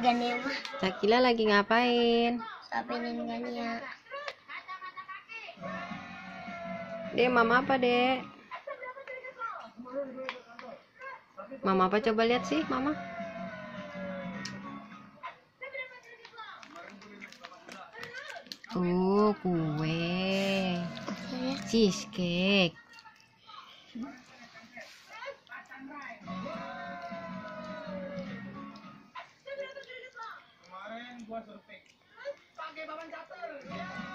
Gania mah Sakila lagi ngapain? sapinin Gania. Dek, mama apa, Dek? Mama apa coba lihat sih, mama? Oh, kue. Cheesecake. Gua survei. Pakai papan catur.